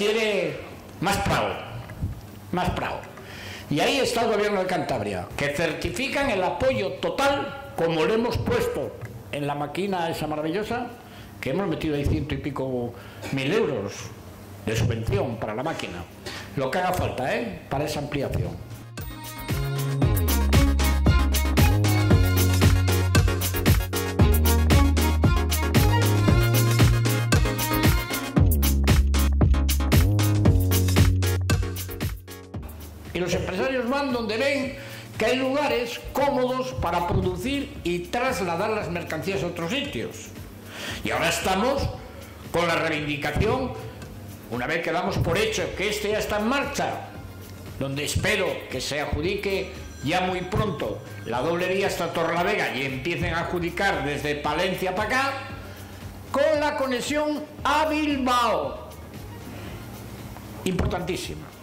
quiere más prado, más prado. Y ahí está el gobierno de Cantabria, que certifican el apoyo total, como lo hemos puesto en la máquina esa maravillosa, que hemos metido ahí ciento y pico mil euros de subvención para la máquina. Lo que haga falta, ¿eh? Para esa ampliación. Y los empresarios van donde ven que hay lugares cómodos para producir y trasladar las mercancías a otros sitios. Y ahora estamos con la reivindicación, una vez que damos por hecho que este ya está en marcha, donde espero que se adjudique ya muy pronto la doble vía hasta Torlavega y empiecen a adjudicar desde Palencia para acá, con la conexión a Bilbao. Importantísima